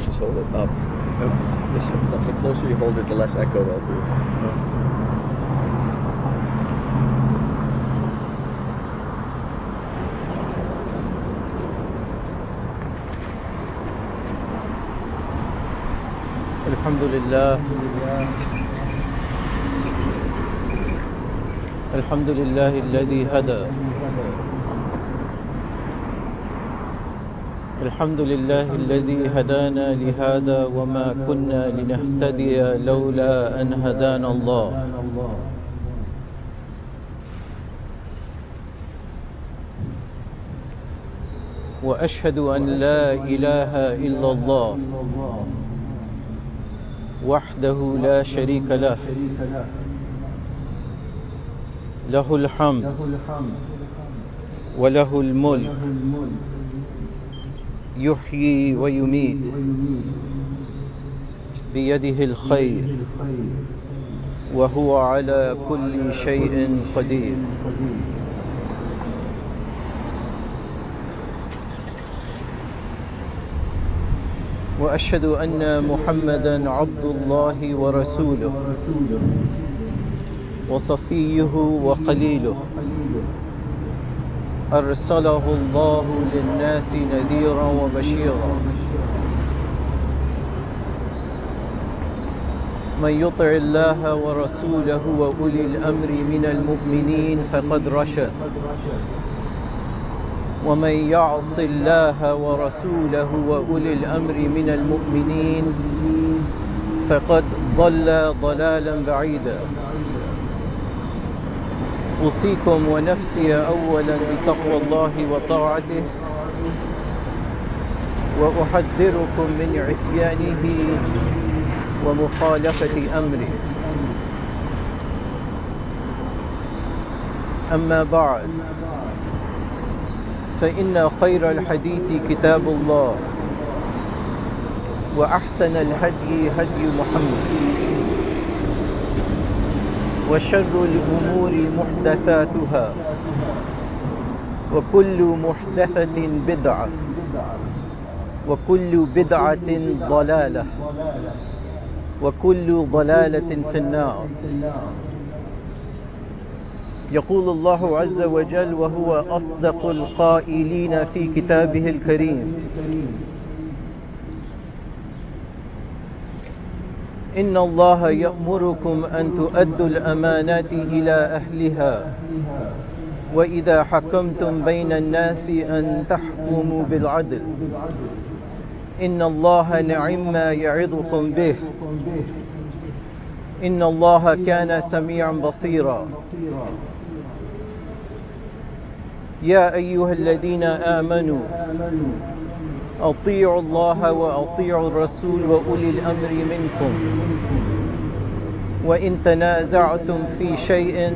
just hold it up. Just- The closer you hold it, the less echo there'll be. الحمد لله الحمد لله الذي هدى الحمد لله الذي هدانا لهذا وما كنا لنهتدي لولا أن هدانا الله. وأشهد أن لا إله إلا الله وحده لا شريك له. له الحمد. وله الملك. يحيي ويميت بيده الخير وهو على كل شيء قدير. وأشهد أن محمدا عبد الله ورسوله وصفيه وخليله. أرسله الله للناس نذيرا وبشيرا. من يطع الله ورسوله وأولي الأمر من المؤمنين فقد رشد. ومن يعص الله ورسوله وأولي الأمر من المؤمنين فقد ضل ضلالا بعيدا. أوصيكم ونفسي اولا بتقوى الله وطاعته وأحذركم من عصيانه ومخالفة أمره. أما بعد فإن خير الحديث كتاب الله وأحسن الهدي هدي محمد. وشر الأمور محدثاتها وكل محدثة بدعة وكل بدعة ضلالة وكل ضلالة في النار. يقول الله عز وجل وهو أصدق القائلين في كتابه الكريم. إن الله يأمركم أن تؤدوا الأمانات إلى أهلها وإذا حكمتم بين الناس أن تحكموا بالعدل. إن الله نعم ما يعظكم به. إن الله كان سميعا بصيرا. يا أيها الذين آمنوا أطيعوا الله وأطيعوا الرسول وأولي الأمر منكم. وإن تنازعتم في شيء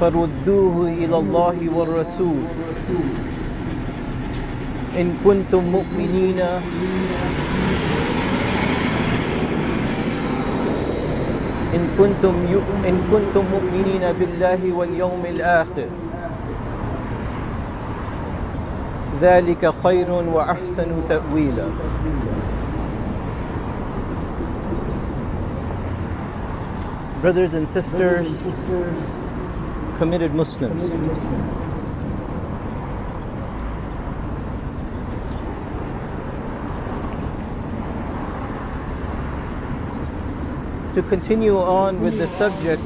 فردوه إلى الله والرسول. إن كنتم مؤمنين إن كنتم إن كنتم مؤمنين بالله واليوم الآخر. ذلك خير وأحسن تأويلا Brothers and sisters, committed Muslims. to continue on with the subject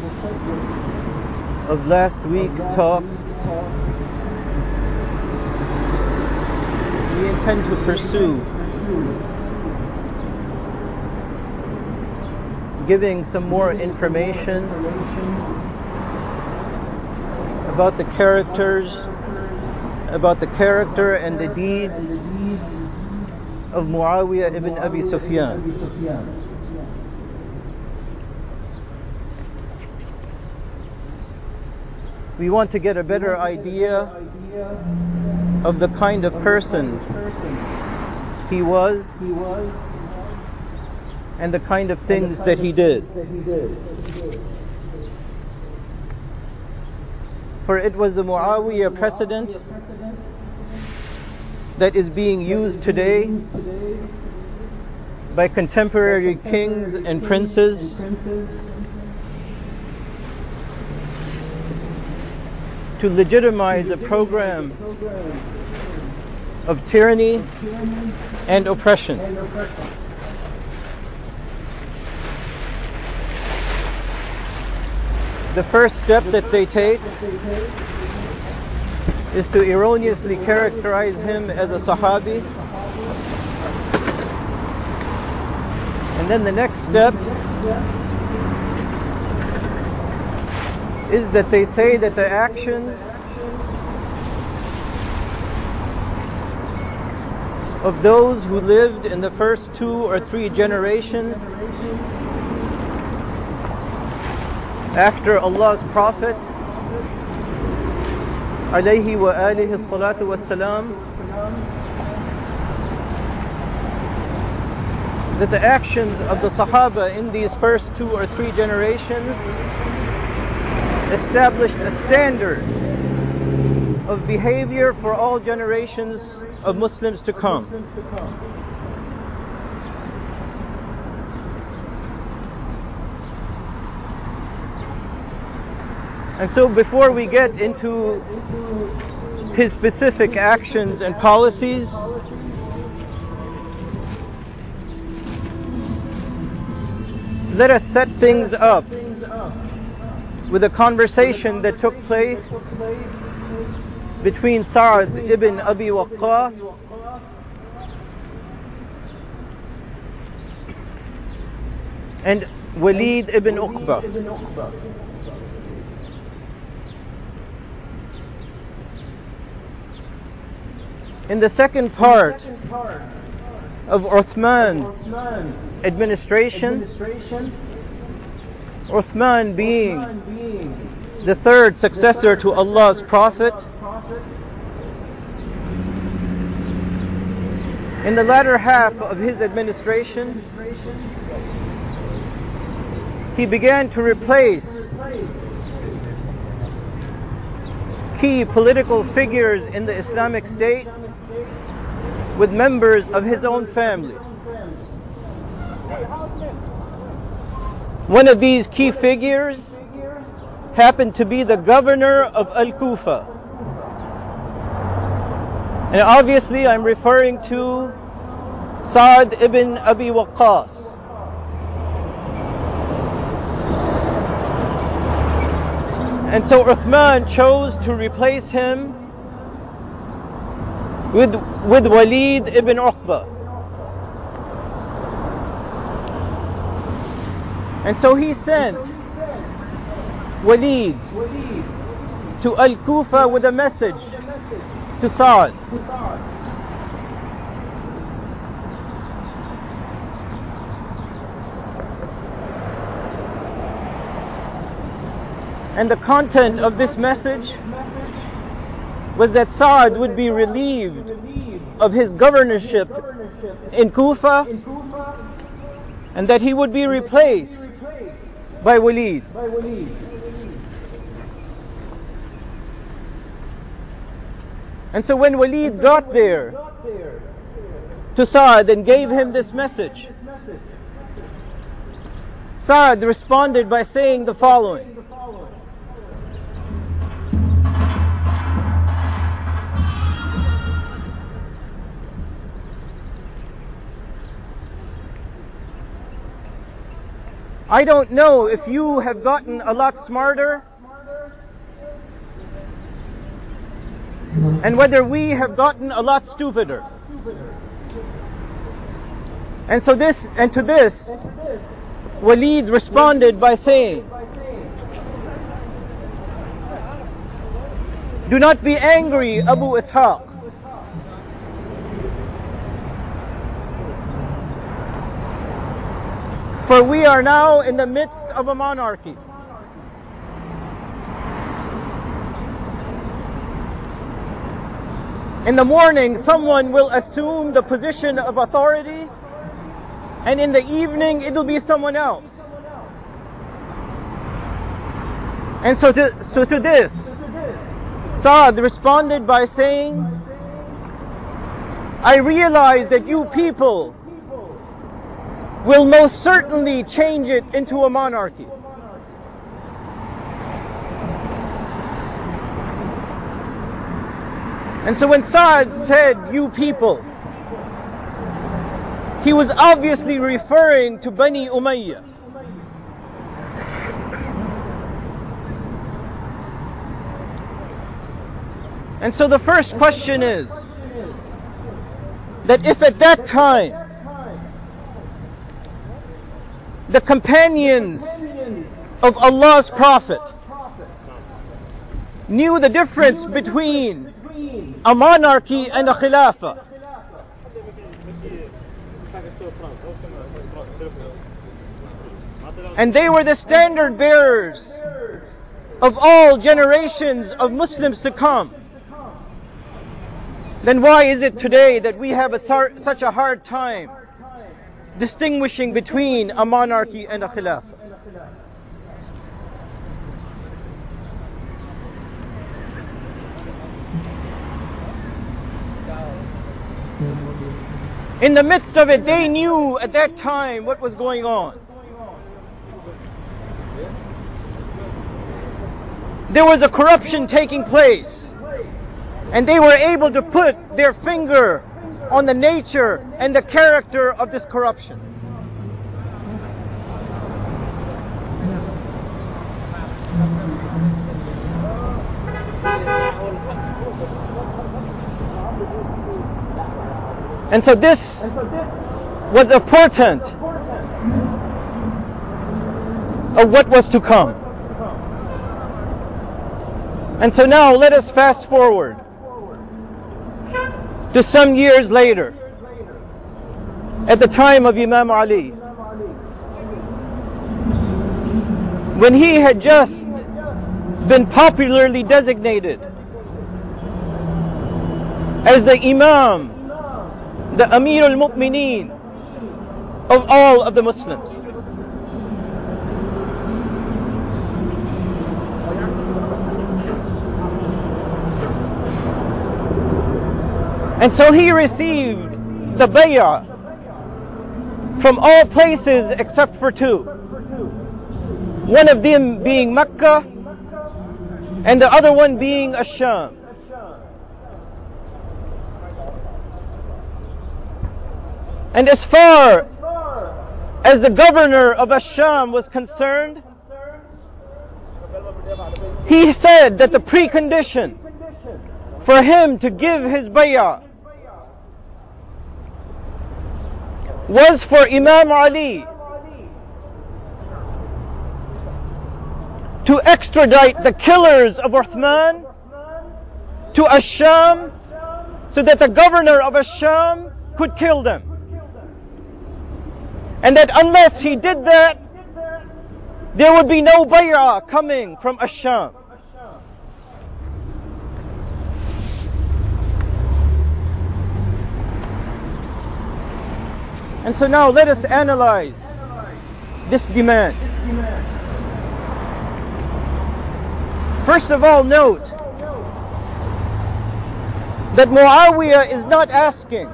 of last week's talk, we intend to pursue giving some more information about the characters, about the character and the deeds of Muawiyah ibn Abi Sufyan. we want to get a better idea of the kind of person he was he was. and the kind of things that he did. For it was the Muawiyah precedent that is being used today by contemporary kings and princes. to legitimize a program of tyranny and oppression. The first step that they take is to erroneously characterize him as a Sahabi. And then the next step is that they say that the actions of those who lived in the first two or three generations after Allah's Prophet alayhi wa alihi salatu wassalam that the actions of the Sahaba in these first two or three generations established a standard of behavior for all generations of Muslims to come. And so, before we get into his specific actions and policies, let us set things up with a conversation that took place between Sa'd ibn Abi Waqqas and Walid ibn Uqba. In the second part of Uthman's administration, Uthman being the third successor to Allah's Prophet, in the latter half of his administration, he began to replace key political figures in the Islamic State with members of his own family. One of these key figures happened to be the governor of Al Kufa. And obviously, I'm referring to Sa'd ibn Abi Waqqas. And so Uthman chose to replace him with, with Walid ibn Uqba. And so he sent Walid to Al Kufa with a message Sa'd. And the content of this message was that Sa'd would be relieved of his governorship in Kufa and that he would be replaced by Walid. And so when Walid got there to Sa'd and gave him this message, Sa'd responded by saying the following. I don't know if you have gotten a lot smarter and whether we have gotten a lot stupider. And so this and to this Walid responded by saying Do not be angry, Abu Ishaq. For we are now in the midst of a monarchy. In the morning, someone will assume the position of authority, and in the evening, it'll be someone else. And so to, so to this, Saad responded by saying, I realize that you people will most certainly change it into a monarchy. And so when Saad said, you people, he was obviously referring to Bani Umayyah. And so the first question is that if at that time the companions of Allah's Prophet knew the difference between a monarchy and a khilafah, and they were the standard bearers of all generations of Muslims to come then why is it today that we have a, such a hard time distinguishing between a monarchy and a khilafah? In the midst of it, they knew at that time what was going on. There was a corruption taking place. And they were able to put their finger on the nature and the character of this corruption. And so this was a portent of what was to come. And so now let us fast forward to some years later, at the time of Imam Ali, when he had just been popularly designated as the Imam, the Amir al-Mu'mineen of all of the Muslims. And so he received the bay'ah from all places except for two. One of them being Mecca and the other one being Asham. And as far as the governor of Asham was concerned, he said that the precondition for him to give his bay'ah was for Imam Ali to extradite the killers of Uthman to Asham so that the governor of Asham could kill them. And that unless he did that, there would be no bay'ah coming from Asham. And so now let us analyze this demand. First of all, note that Muawiyah is not asking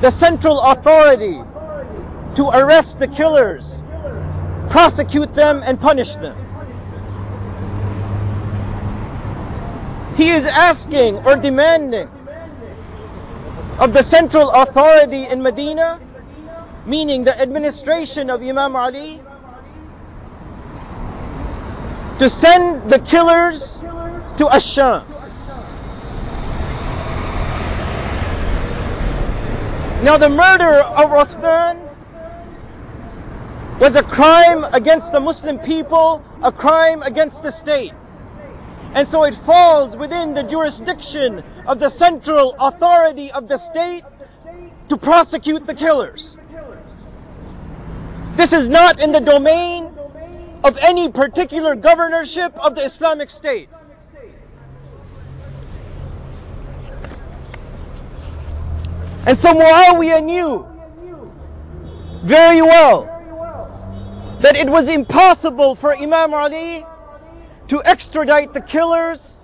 the central authority to arrest the killers, prosecute them, and punish them. He is asking or demanding of the central authority in Medina, meaning the administration of Imam Ali, to send the killers to Asham. Now, the murder of Uthman was a crime against the Muslim people, a crime against the state. And so it falls within the jurisdiction of the central authority of the state to prosecute the killers. This is not in the domain of any particular governorship of the Islamic State. And so Muawiyah knew very well that it was impossible for Imam Ali to extradite the killers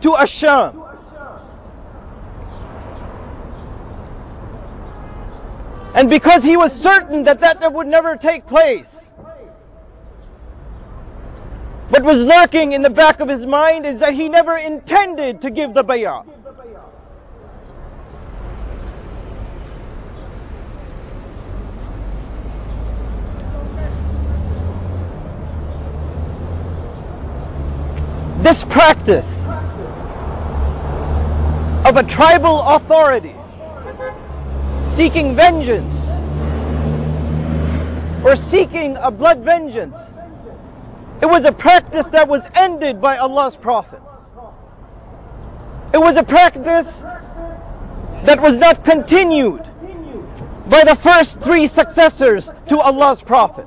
to Asham. And because he was certain that that would never take place, what was lurking in the back of his mind is that he never intended to give the bay'ah. This practice of a tribal authority seeking vengeance or seeking a blood vengeance. It was a practice that was ended by Allah's Prophet. It was a practice that was not continued by the first three successors to Allah's Prophet.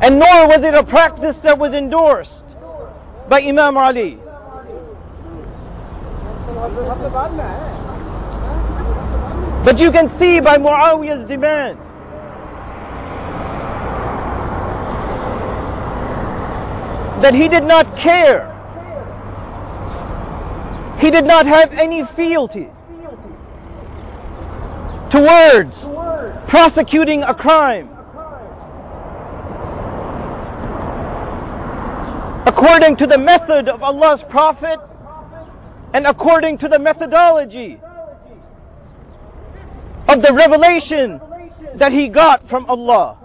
And nor was it a practice that was endorsed by Imam Ali. But you can see by Muawiyah's demand that he did not care. He did not have any fealty towards prosecuting a crime according to the method of Allah's Prophet and according to the methodology of the revelation that he got from Allah.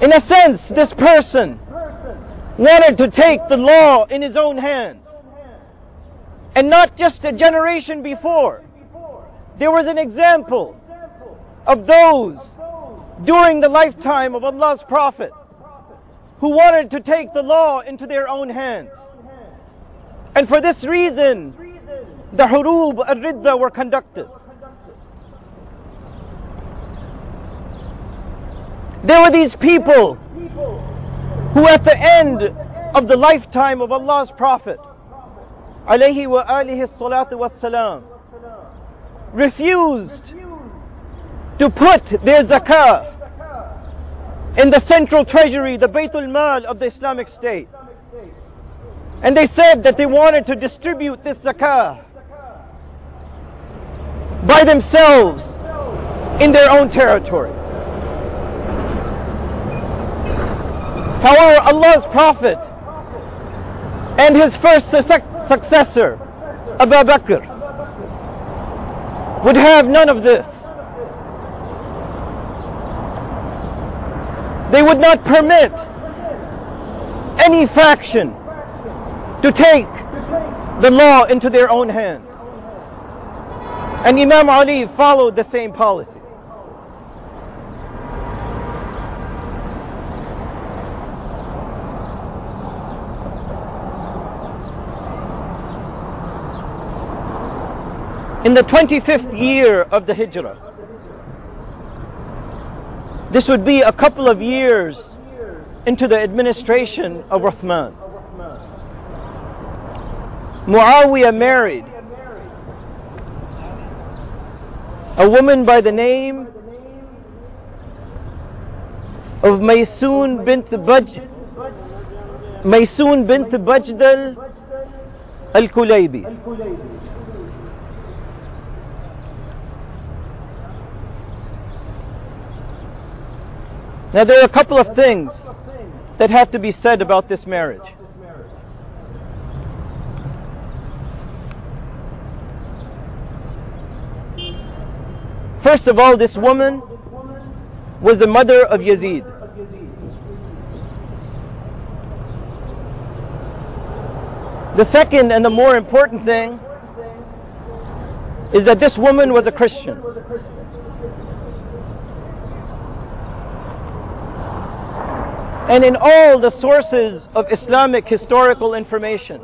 In a sense, this person wanted to take the law in his own hands. And not just a generation before. There was an example of those during the lifetime of Allah's Prophet who wanted to take the law into their own hands. And for this reason, the hurub al-ridda were conducted. There were these people who at the end of the lifetime of Allah's Prophet alayhi wa alihi salatu wassalam refused to put their zakah in the central treasury, the Baytul Mal of the Islamic State. And they said that they wanted to distribute this zakah by themselves in their own territory. However, Allah's Prophet and his first successor, Abu Bakr, would have none of this. They would not permit any faction to take the law into their own hands. And Imam Ali followed the same policy. In the 25th year of the Hijrah, this would be a couple of years into the administration of Uthman. Muawiyah married a woman by the name of Maysoon bint Baj Maysoon bint Bajdal al-Kulaybi. Now there are a couple of things that have to be said about this marriage. First of all, this woman was the mother of Yazid. The second and the more important thing is that this woman was a Christian. And in all the sources of Islamic historical information,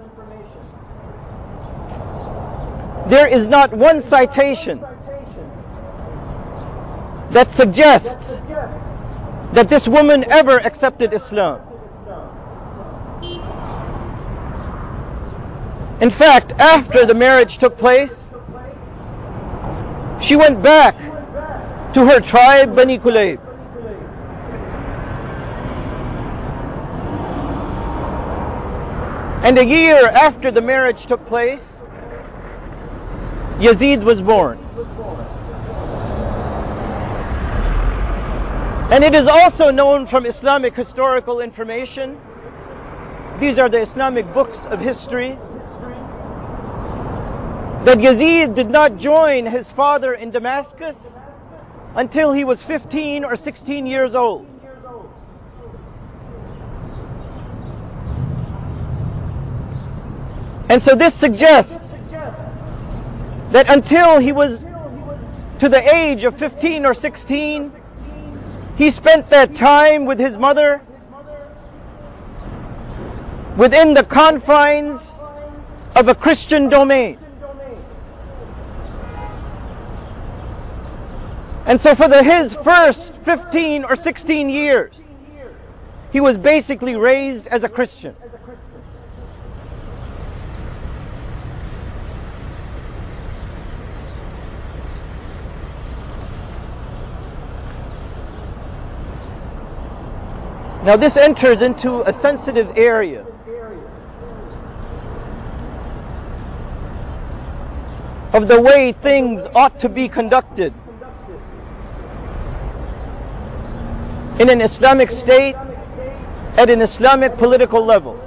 there is not one citation that suggests that this woman ever accepted Islam. In fact, after the marriage took place, she went back to her tribe, Bani Kulayb. And a year after the marriage took place, Yazid was born. And it is also known from Islamic historical information, these are the Islamic books of history, that Yazid did not join his father in Damascus until he was 15 or 16 years old. And so this suggests that until he was to the age of 15 or 16, he spent that time with his mother within the confines of a Christian domain. And so for the, his first 15 or 16 years, he was basically raised as a Christian. Now this enters into a sensitive area. Of the way things ought to be conducted in an Islamic state at an Islamic political level.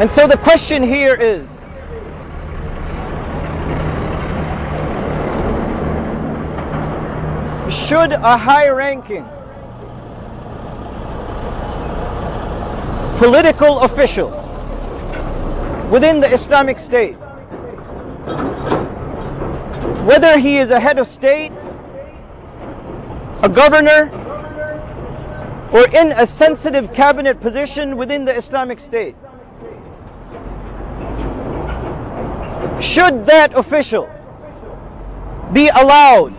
And so the question here is should a high ranking political official within the Islamic State, whether he is a head of state, a governor, or in a sensitive cabinet position within the Islamic State, should that official be allowed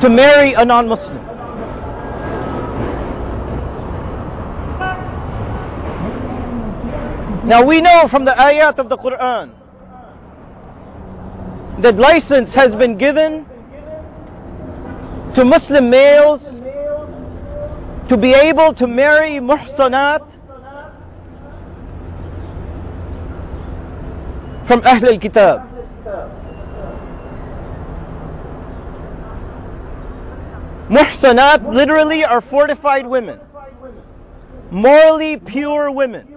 to marry a non-Muslim. Now we know from the ayat of the Quran that license has been given to Muslim males to be able to marry muhsanat from Ahl al-Kitab. Muhsanat literally are fortified women, morally pure women.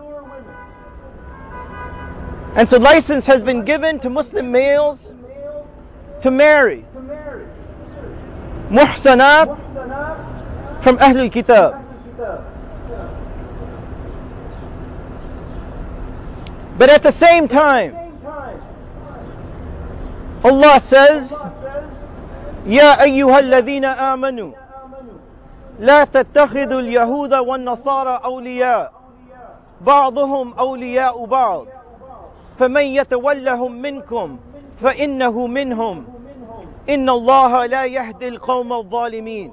And so license has been given to Muslim males to marry muhsanat from Ahlul Kitab. But at the same time, Allah says, يا أيها الذين آمنوا لا تتخذوا اليهود والنصارى أولياء. بعضهم أولياء بعض. فمن يتولهم منكم فإنه منهم. إن الله لا يهدي القوم الظالمين.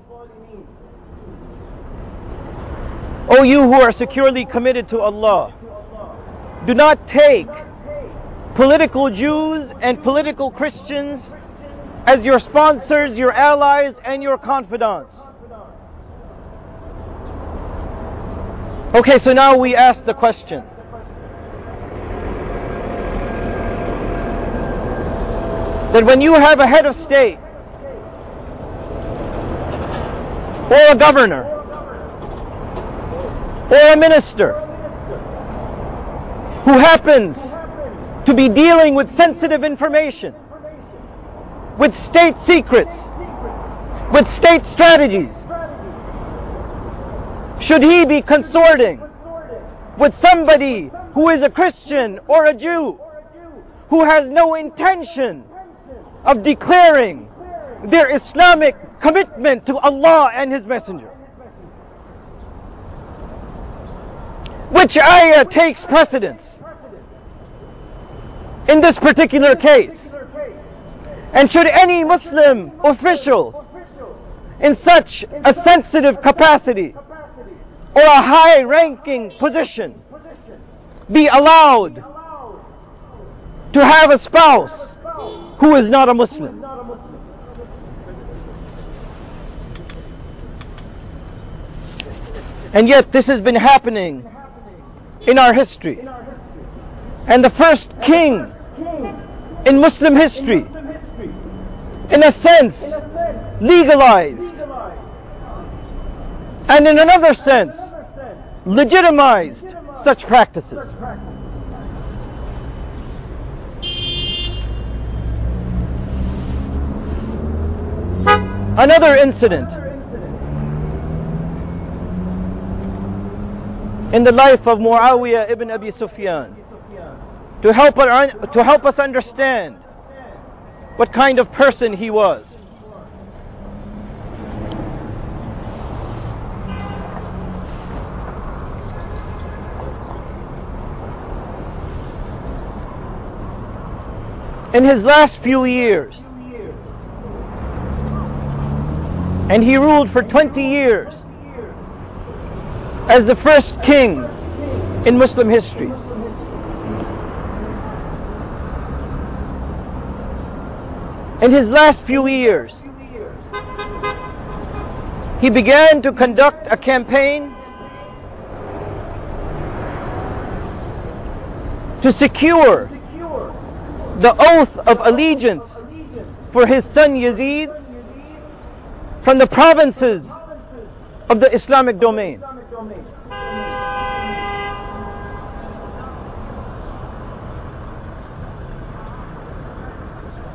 O you who are securely committed to Allah, do not take political Jews and political Christians as your sponsors, your allies, and your confidants. Okay, so now we ask the question. That when you have a head of state, or a governor, or a minister, who happens to be dealing with sensitive information, with state secrets, with state strategies? Should he be consorting with somebody who is a Christian or a Jew who has no intention of declaring their Islamic commitment to Allah and His Messenger? Which ayah takes precedence in this particular case? And should any Muslim official in such a sensitive capacity or a high ranking position be allowed to have a spouse who is not a Muslim? And yet this has been happening in our history and the first king in Muslim history, in a sense, legalized, and in another sense, legitimized such practices. Another incident in the life of Muawiyah ibn Abi Sufyan to help, to help us understand what kind of person he was. In his last few years, and he ruled for 20 years as the first king in Muslim history. In his last few years, he began to conduct a campaign to secure the oath of allegiance for his son Yazid from the provinces of the Islamic domain.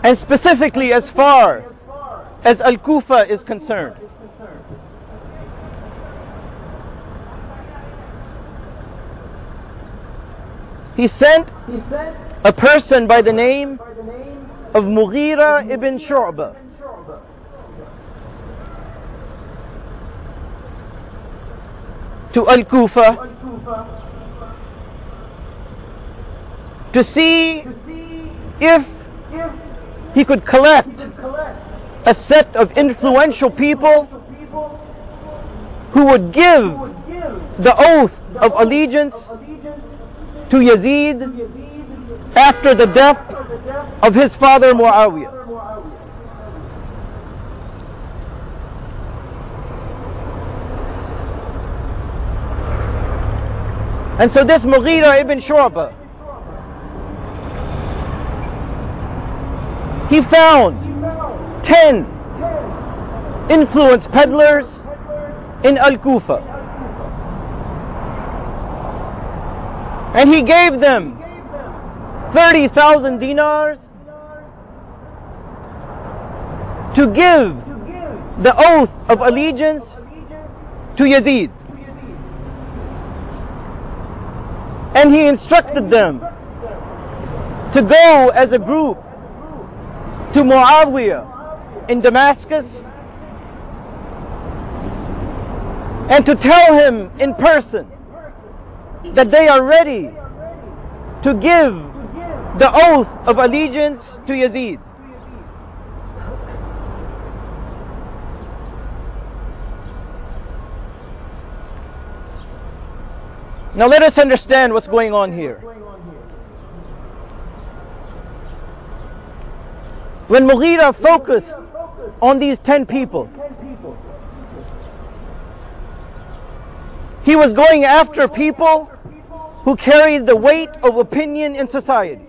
And specifically as far as Al Kufa is concerned. He sent a person by the name of Mughira ibn Shu'bah to Al Kufa to see if he could collect a set of influential people who would give the oath of allegiance to Yazid after the death of his father Muawiyah. And so this Mughira ibn Shu'bah, he found 10 influence peddlers in Al-Kufa. And he gave them 30,000 dinars to give the oath of allegiance to Yazid. And he instructed them to go as a group to Muawiyah in Damascus and to tell him in person that they are ready to give the oath of allegiance to Yazid. Now let us understand what's going on here. When Mughira focused on these 10 people, he was going after people who carried the weight of opinion in society.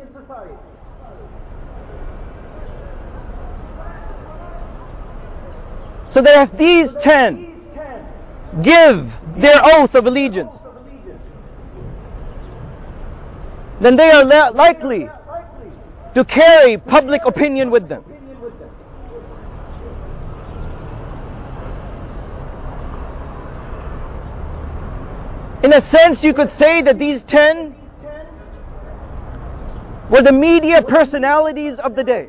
So that if these 10 give their oath of allegiance, then they are likely to carry public opinion with them. In a sense, you could say that these ten were the media personalities of the day.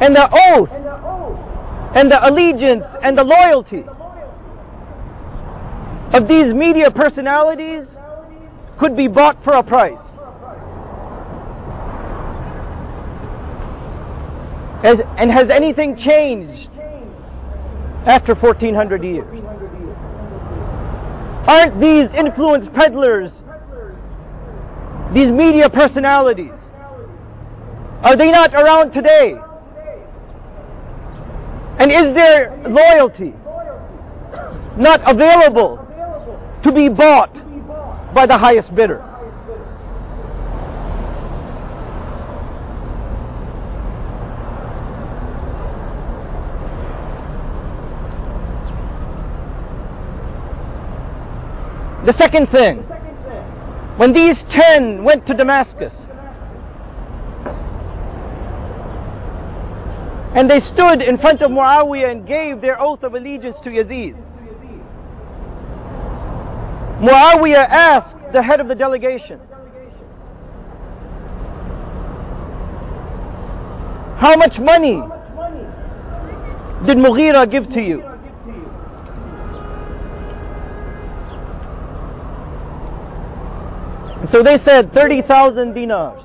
And the oath and the allegiance and the loyalty of these media personalities could be bought for a price. Has, and has anything changed after 1400 years? Aren't these influence peddlers, these media personalities, are they not around today? And is their loyalty not available to be bought by the highest bidder? The second thing, when these ten went to Damascus, and they stood in front of Muawiyah and gave their oath of allegiance to Yazid. Muawiyah asked the head of the delegation, How much money did Mughira give to you? And so they said 30,000 dinars.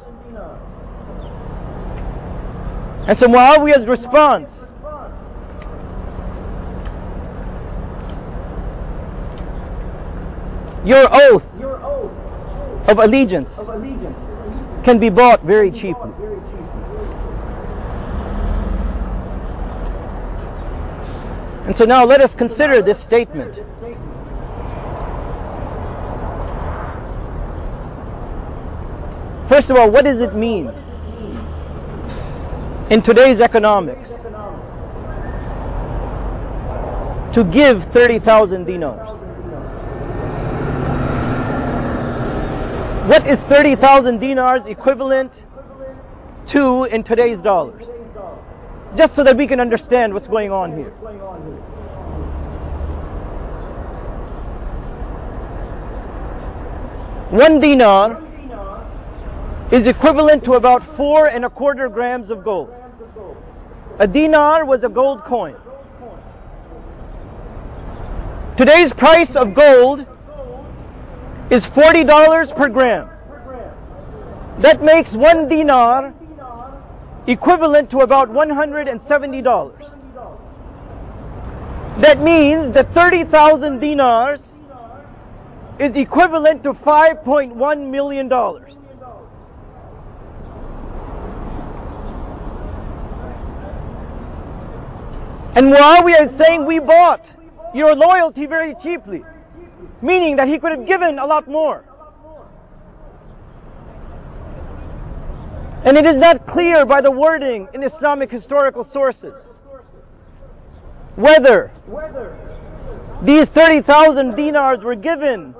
And so Muawiyah's response Your oath of allegiance can be bought very cheaply. And so now let us consider this statement. First of all, what does it mean in today's economics to give 30,000 dinars? What is 30,000 dinars equivalent to in today's dollars? Just so that we can understand what's going on here. One dinar is equivalent to about four and a quarter grams of gold. A dinar was a gold coin. Today's price of gold is $40 per gram. That makes one dinar equivalent to about $170. That means that 30,000 dinars is equivalent to $5.1 million. And Muawiyah is saying, We bought your loyalty very cheaply, meaning that he could have given a lot more. And it is not clear by the wording in Islamic historical sources whether these 30,000 dinars were given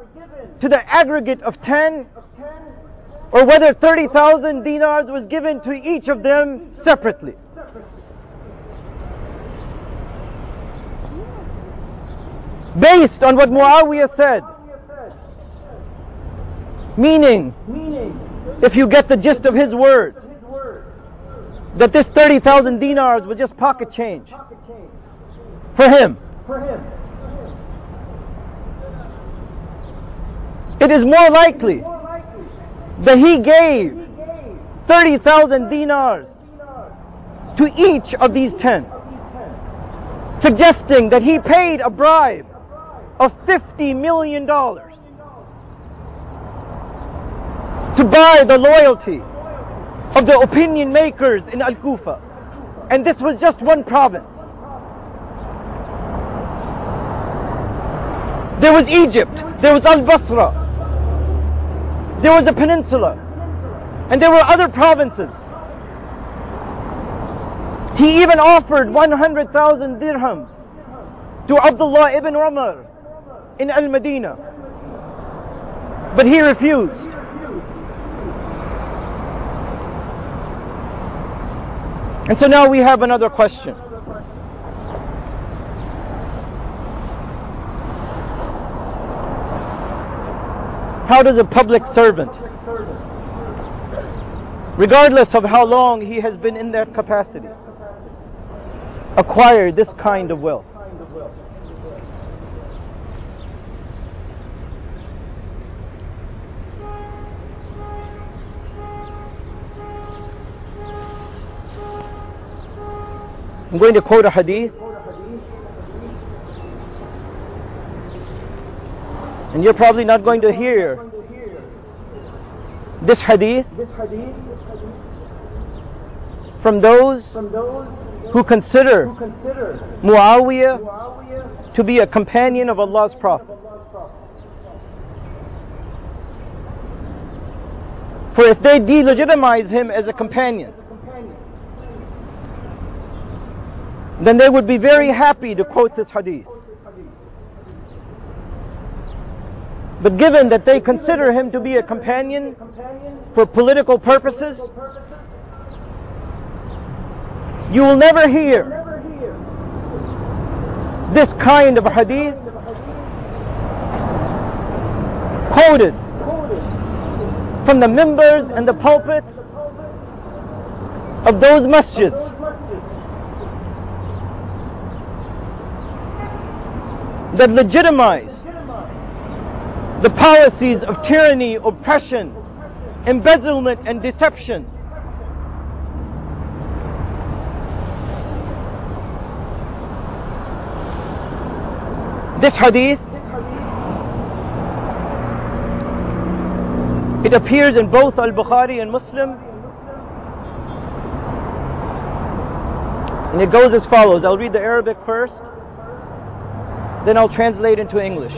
to the aggregate of 10 or whether 30,000 dinars was given to each of them separately. Based on what Muawiyah said. Meaning, if you get the gist of his words, that this 30,000 dinars was just pocket change for him. It is more likely that he gave 30,000 dinars to each of these 10, suggesting that he paid a bribe of $50 million to buy the loyalty of the opinion makers in Al Kufa. And this was just one province. There was Egypt, there was Al Basra, there was the peninsula, and there were other provinces. He even offered 100,000 dirhams to Abdullah ibn Umar in Al Medina. But he refused. And so now we have another question. How does a public servant, regardless of how long he has been in that capacity, acquire this kind of wealth? I'm going to quote a hadith. And you're probably not going to hear this hadith from those who consider Muawiyah to be a companion of Allah's Prophet. For if they delegitimize him as a companion, then they would be very happy to quote this hadith. But given that they consider him to be a companion for political purposes, you will never hear this kind of hadith quoted from the minbars and the pulpits of those masjids. That legitimize the policies of tyranny, oppression, embezzlement, and deception. This hadith, it appears in both Al Bukhari and Muslim. And it goes as follows I'll read the Arabic first, then I'll translate into English.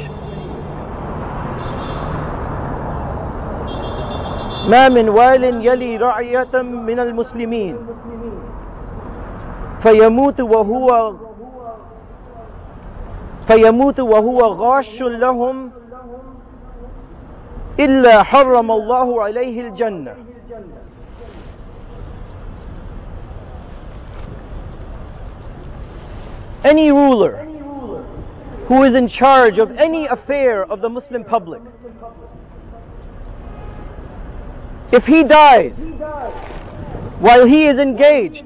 ما من وال يلي رعية من المسلمين فيموت وهو فيموت وهو غاش لهم إلا حرم الله عليه الجنة Any ruler who is in charge of any affair of the Muslim public if he dies while he is engaged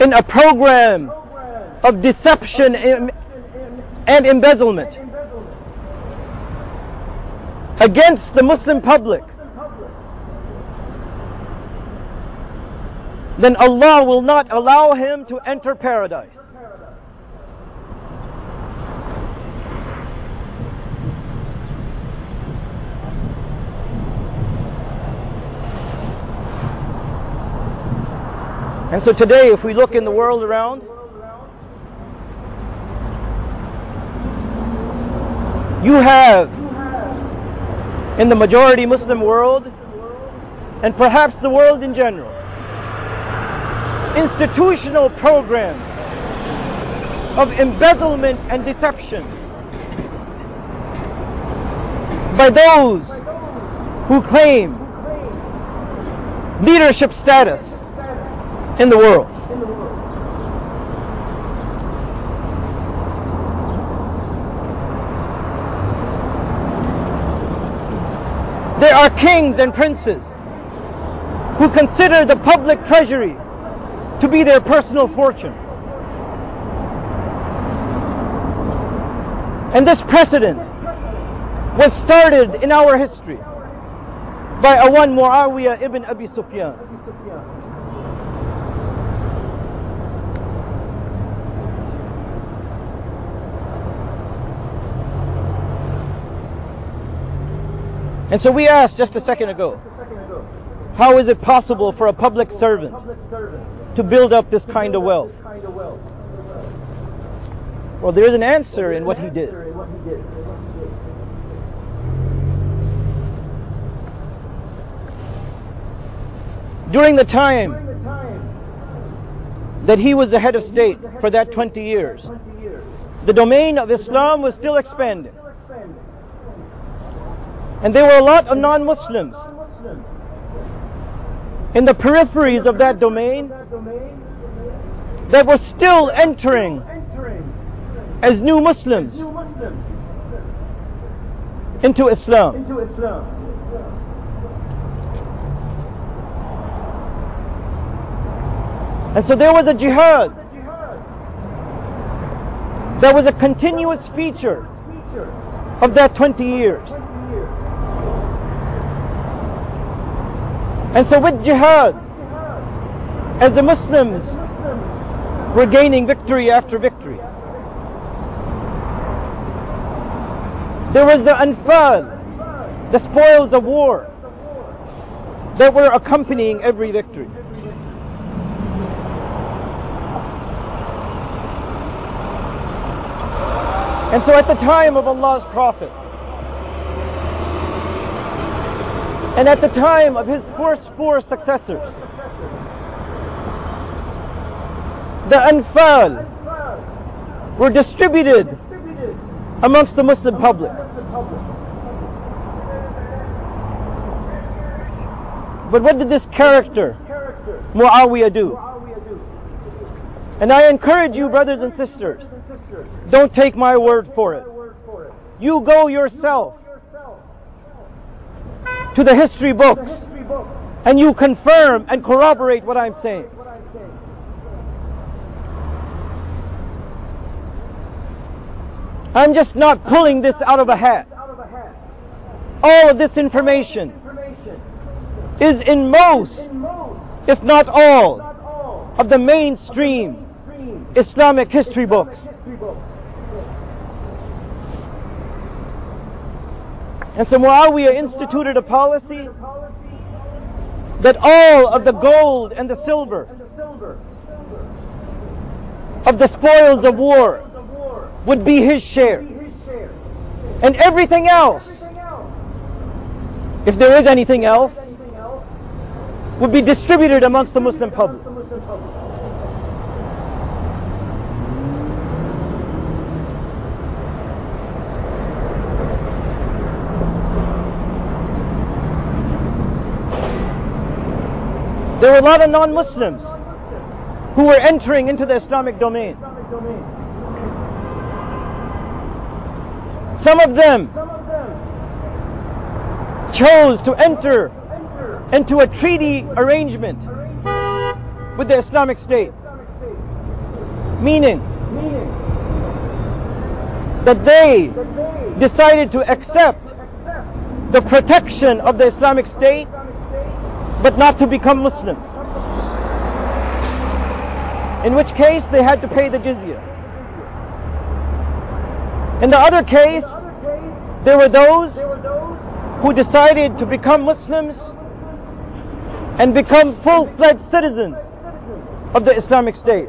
in a program of deception and embezzlement against the Muslim public, then Allah will not allow him to enter paradise. And so today, if we look in the world around, you have in the majority Muslim world, and perhaps the world in general, institutional programs of embezzlement and deception by those who claim leadership status in the world. There are kings and princes who consider the public treasury to be their personal fortune. And this precedent was started in our history by a one Muawiyah ibn Abi Sufyan. And so we asked just a second ago, how is it possible for a public servant to build up this kind of wealth? Well, there's an answer in what he did. During the time that he was the head of state for that 20 years, the domain of Islam was still expanding. And there were a lot of non Muslims in the peripheries of that domain that were still entering as new Muslims into Islam. And so there was a jihad that was a continuous feature of that 20 years. And so with jihad, as the Muslims were gaining victory after victory, there was the anfal, the spoils of war that were accompanying every victory. And so at the time of Allah's Prophet, and at the time of his first four successors, the Anfal were distributed amongst the Muslim public. But what did this character, Muawiyah, do? And I encourage you, brothers and sisters, don't take my word for it. You go yourself to the history books and you confirm and corroborate what I'm saying. I'm just not pulling this out of a hat. All of this information is in most, if not all, of the mainstream Islamic history books. And so Muawiyah instituted a policy that all of the gold and the silver of the spoils of war would be his share. And everything else, if there is anything else, would be distributed amongst the Muslim public. There were a lot of non-Muslims who were entering into the Islamic domain. Some of them chose to enter into a treaty arrangement with the Islamic State. Meaning that they decided to accept the protection of the Islamic State but not to become Muslims. In which case they had to pay the jizya. In the other case, there were those who decided to become Muslims and become full-fledged citizens of the Islamic State.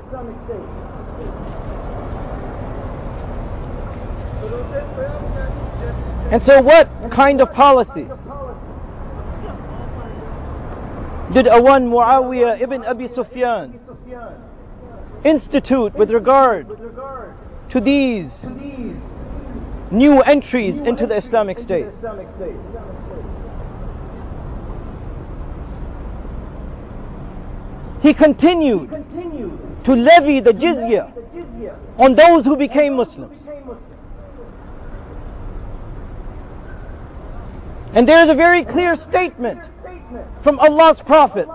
And so what kind of policy did Awan Muawiyah ibn Abi Sufyan institute with regard to these new entries into the Islamic State? He continued to levy the jizya on those who became Muslims. And there is a very clear statement from Allah's Prophet.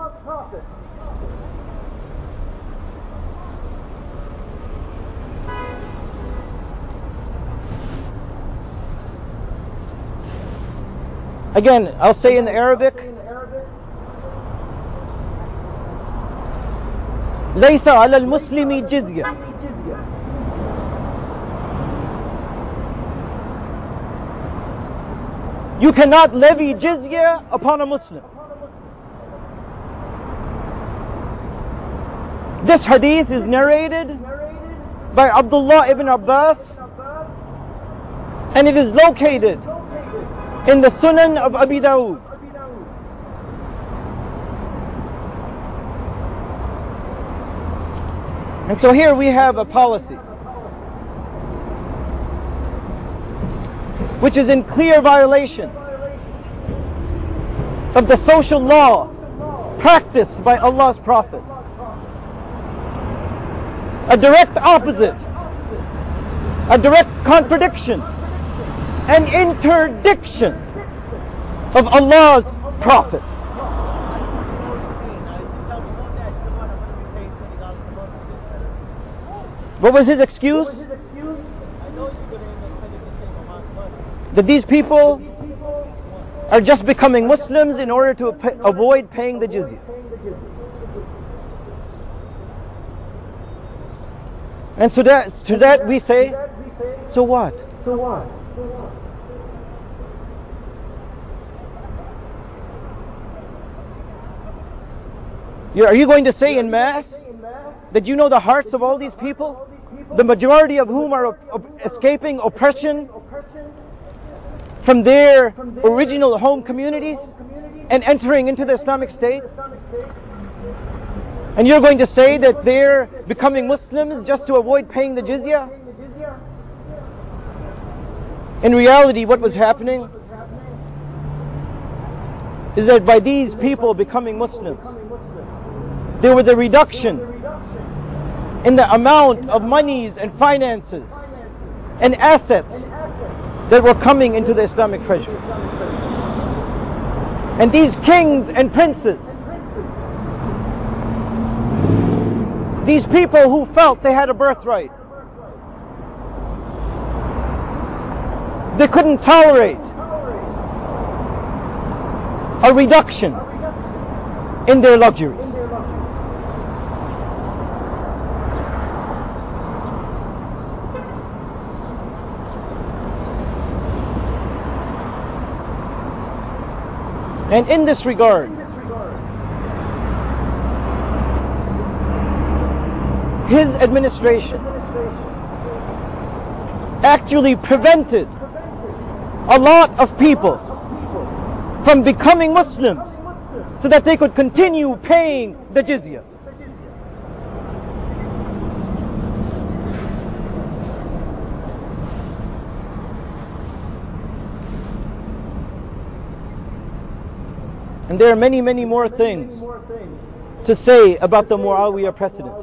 Again, I'll say in the Arabic. ليس على المسلم جزية You cannot levy jizya upon a Muslim. This hadith is narrated by Abdullah ibn Abbas and it is located in the Sunan of Abi Dawud. And so here we have a policy which is in clear violation of the social law practiced by Allah's Prophet. A direct opposite, a direct contradiction, an interdiction of Allah's Prophet. What was his excuse? That these people are just becoming Muslims in order to avoid paying the jizya. And so that to that we say, so what? So what? You're, you going to say in mass that you know the hearts of all these people? the majority of whom are escaping oppression from their original home communities and entering into the Islamic State? And you're going to say that they're becoming Muslims just to avoid paying the jizya? In reality, what was happening is that by these people becoming Muslims, there was a reduction in the amount of monies and finances and assets that were coming into the Islamic treasury. And these kings and princes, these people who felt they had a birthright, they couldn't tolerate a reduction in their luxuries. And in this regard, his administration actually prevented a lot of people from becoming Muslims so that they could continue paying the jizya. And there are many, many more things to say about the Muawiyah precedent.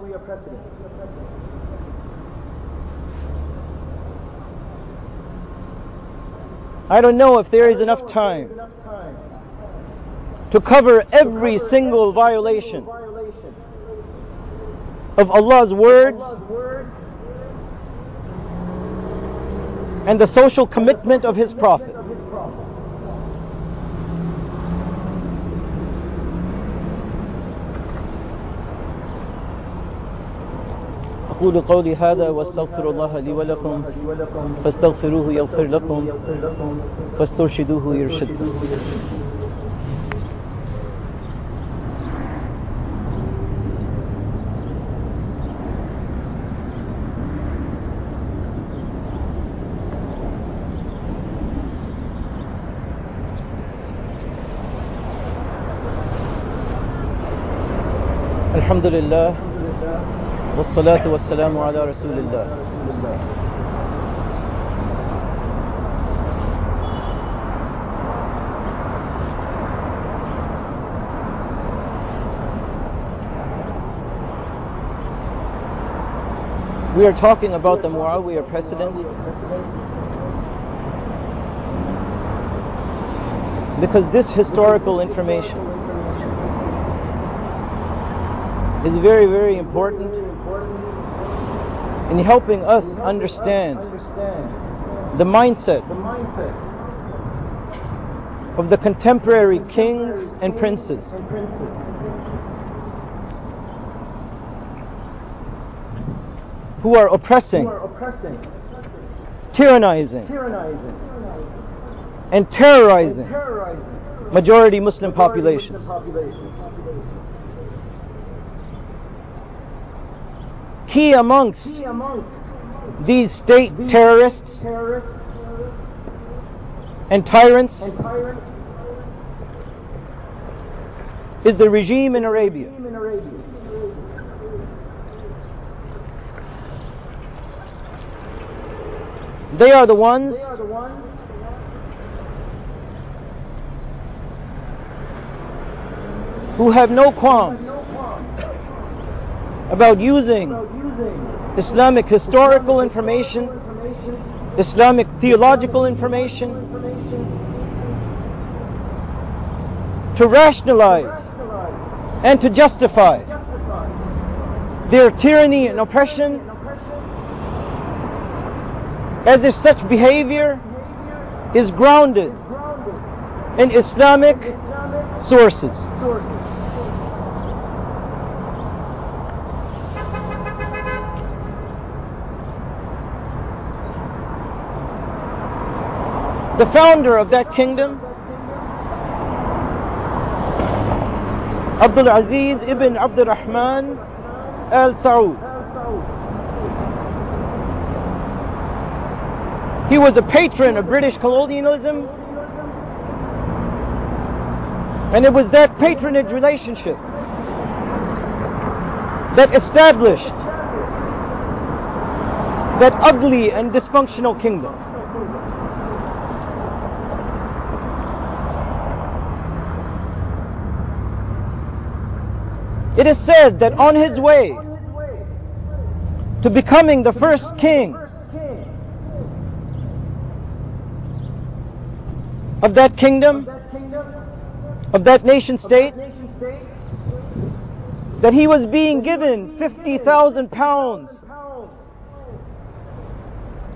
I don't know if there is enough time to cover every single violation of Allah's words and the social commitment of His Prophet. أقول قولي هذا واستغفر الله لي ولكم فاستغفروه يغفر لكم فاسترشدوه يرشدكم الحمد لله والصلاة والسلام على رسول الله We are talking about the Muawiyah precedent because this historical information is very, very important in helping us understand the mindset of the contemporary kings and princes. Who are oppressing, tyrannizing, and terrorizing majority Muslim populations. Key amongst these state terrorists and tyrants is the regime in Arabia. They are the ones who have no qualms about using Islamic historical information, Islamic theological information to rationalize and to justify their tyranny and oppression as if such behavior is grounded in Islamic sources. The founder of that kingdom, Abdul Aziz ibn Abdul Rahman al Saud, He was a patron of British colonialism. And it was that patronage relationship that established that ugly and dysfunctional kingdom. It is said that on his way to becoming the first king of that kingdom, of that nation state, that he was being given 50,000 pounds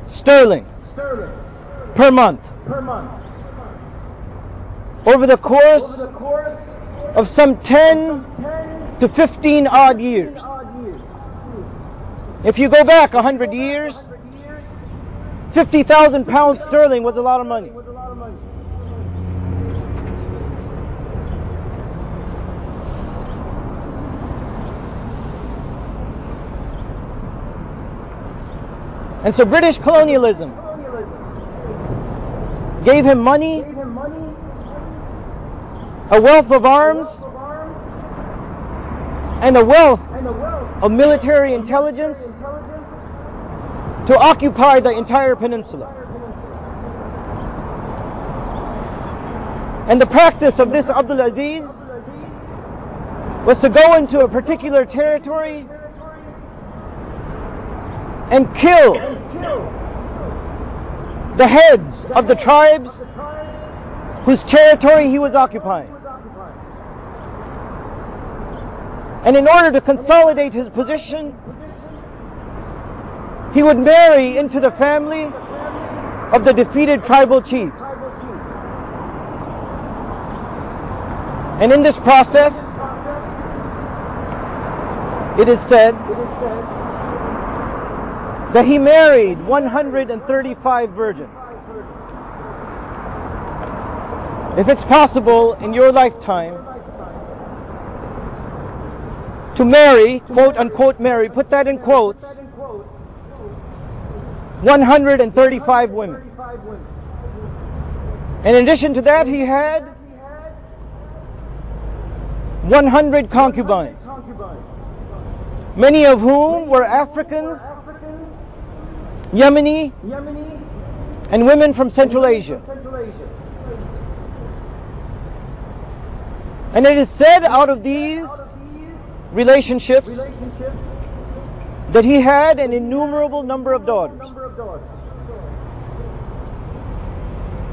sterling per month over the course of some 10 to 15 odd years. If you go back 100 years, 50,000 pounds sterling was a lot of money. And so British colonialism gave him money, a wealth of arms, and the wealth of military intelligence to occupy the entire peninsula. And the practice of this Abdul Aziz was to go into a particular territory and kill the heads of the tribes whose territory he was occupying. And in order to consolidate his position, he would marry into the family of the defeated tribal chiefs. And in this process, it is said that he married 135 virgins. If it's possible in your lifetime to marry, quote unquote marry, put that in quotes, 135 women. In addition to that, he had 100 concubines, many of whom were Africans, Yemeni, and women from Central Asia. And it is said out of these relationships that he had an innumerable number of daughters.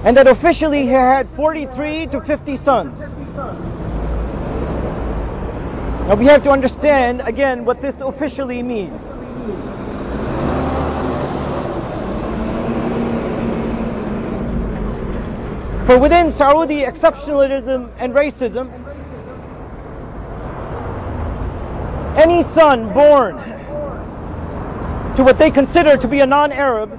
And that officially he had 43 to 50 sons. Now we have to understand again what this officially means. For within Saudi exceptionalism and racism, any son born to what they consider to be a non Arab,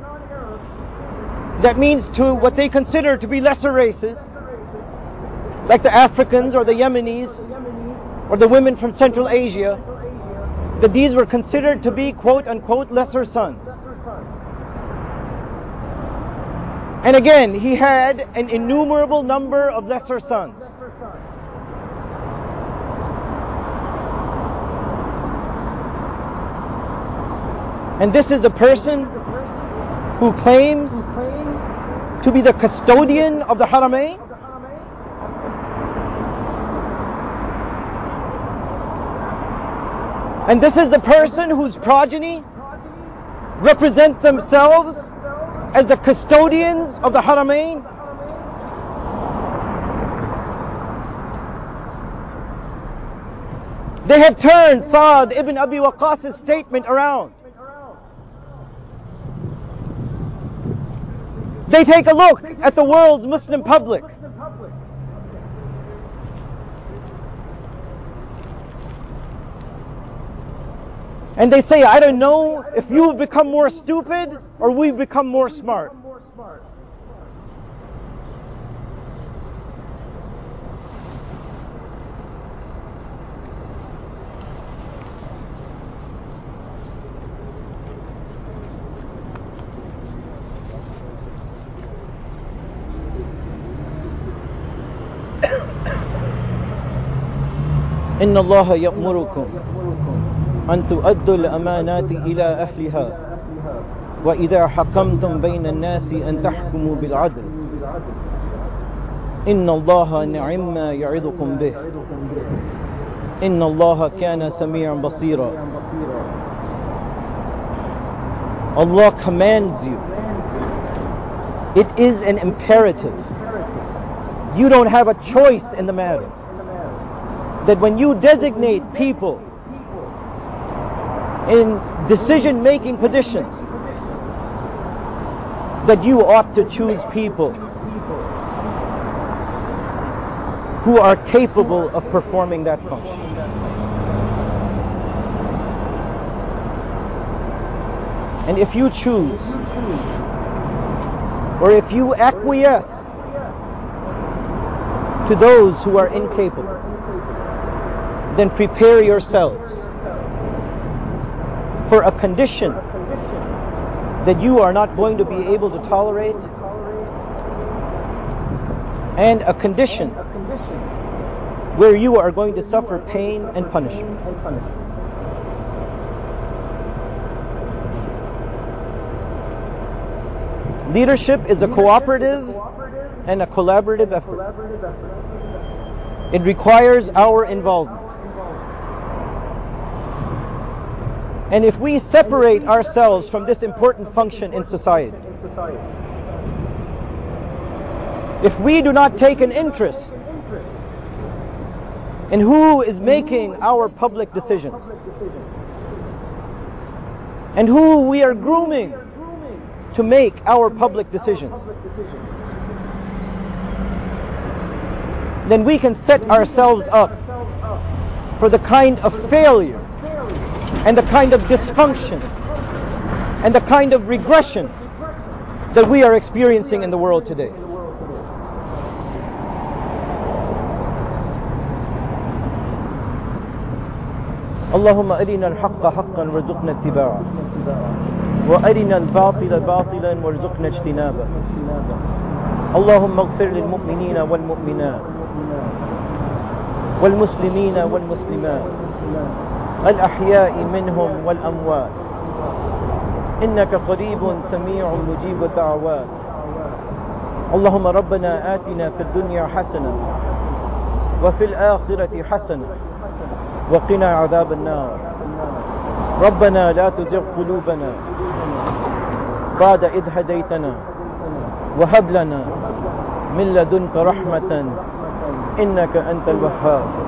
that means to what they consider to be lesser races, like the Africans or the Yemenis or the women from Central Asia, that these were considered to be quote unquote lesser sons. And again, he had an innumerable number of lesser sons. And this is the person who claims to be the custodian of the Haramain. Eh? And this is the person whose progeny represent themselves as the custodians of the Haramain. Eh? They have turned Saad ibn Abi Waqqas' statement around. They take a look at the world's Muslim public. And they say, I don't know if you've become more stupid or we've become more smart. إن الله يأمركم أن تؤدوا الأمانات إلى أهلها وإذا حكمتم بين الناس أن تحكموا بالعدل إن الله نعم ما يعظكم به إن الله كان سميعا بصيرا Allah commands you. It is an imperative. You don't have a choice in the matter. That when you designate people in decision making positions, that you ought to choose people who are capable of performing that function. And if you choose, or if you acquiesce to those who are incapable, then prepare yourselves for a condition that you are not going to be able to tolerate and a condition where you are going to suffer pain and punishment. Leadership is a cooperative and a collaborative effort. It requires our involvement. And if we separate ourselves from this important function in society, if we do not take an interest in who is making our public decisions and who we are grooming to make our public decisions, then we can set ourselves up for the kind of failure and the kind of dysfunction and the kind of regression that we are experiencing in the world today. اللهم أرنا الحق حقا وارزقنا اتباعه وأرنا الباطل باطلا وارزقنا اجتنابه اللهم اغفر للمؤمنين والمؤمنات والمسلمين والمسلمات الأحياء منهم والأموات. إنك قريب سميع مجيب الدعوات. اللهم ربنا آتنا في الدنيا حسنة وفي الآخرة حسنة وقنا عذاب النار. ربنا لا تزغ قلوبنا بعد إذ هديتنا وهب لنا من لدنك رحمة إنك أنت الوهاب.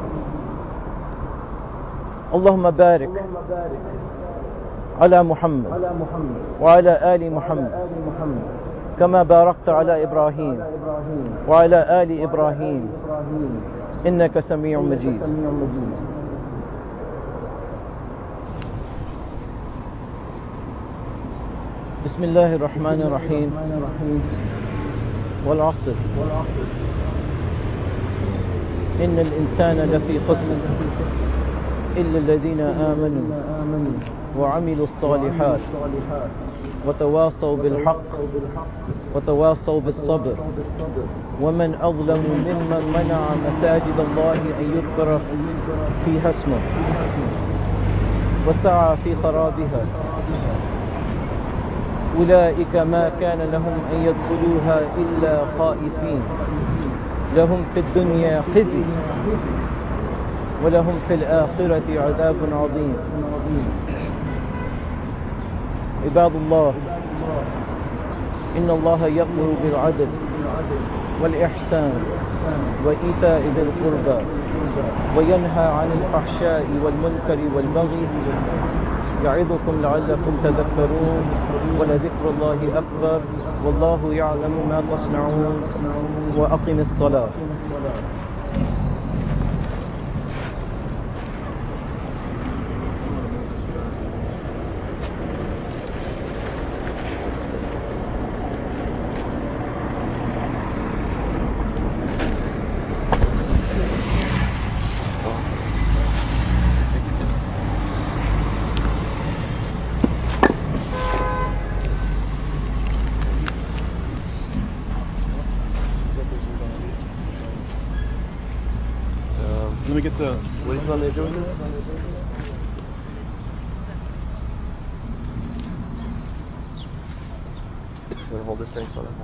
اللهم بارك على محمد وعلى آل محمد كما باركت على إبراهيم وعلى آل إبراهيم. إنك سميع مجيد. بسم الله الرحمن الرحيم. والعصر. إن الإنسان لفي خسر. إلا الذين آمنوا وعملوا الصالحات وتواصوا بالحق وتواصوا بالصبر. ومن أظلم ممن منع مساجد الله أن يذكر فيها اسمه وسعى في خرابها. أولئك ما كان لهم أن يدخلوها إلا خائفين. لهم في الدنيا خزي. ولهم في الآخرة عذاب عظيم. عباد الله إن الله يأمر بالعدل والإحسان وإيتاء ذي القربى وينهى عن الفحشاء والمنكر والبغي. يعظكم لعلكم تذكرون ولذكر الله أكبر. والله يعلم ما تصنعون وأقم الصلاة. 6 horas.